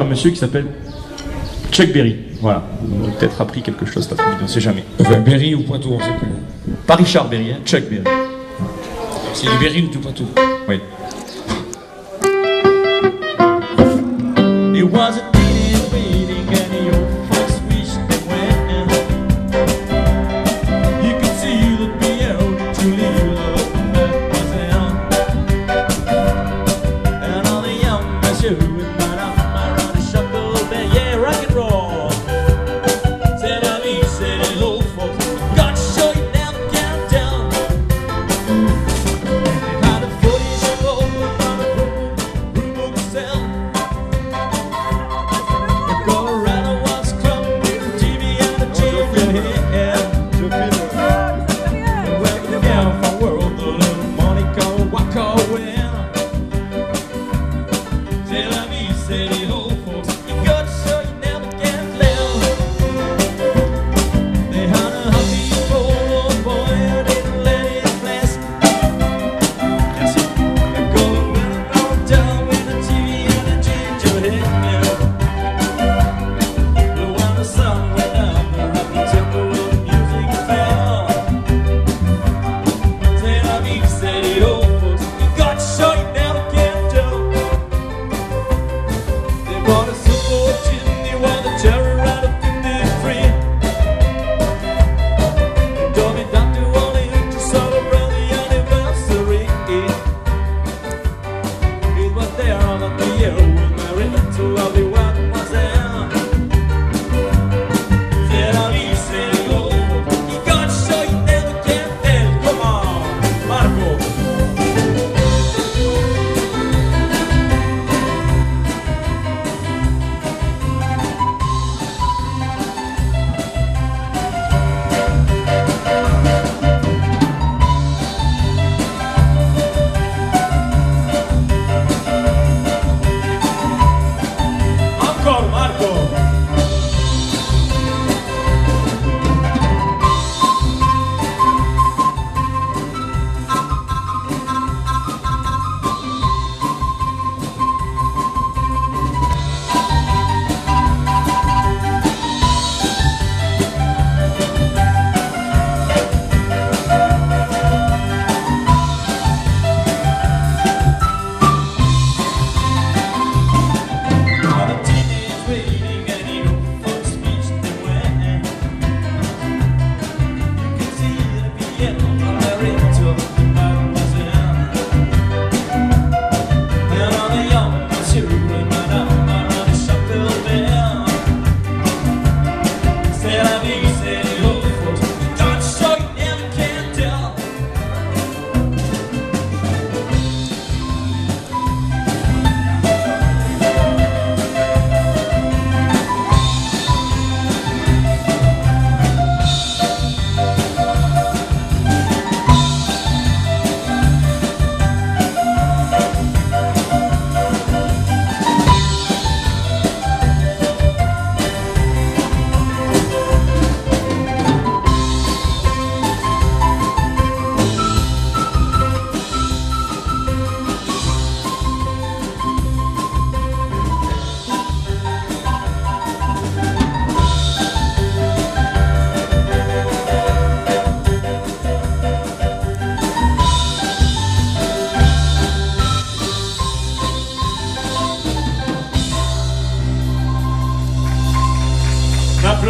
un monsieur qui s'appelle Chuck Berry. Voilà, vous avez peut-être appris quelque chose on ne sait jamais. Berry ou Poitou, on ne sait plus. Pas Richard Berry, hein, Chuck Berry. C'est du Berry ou du Poitou? Oui. Was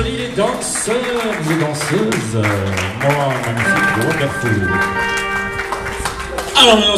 les danseurs et danseuses. Moi, magnifique, wonderful. Alors maintenant,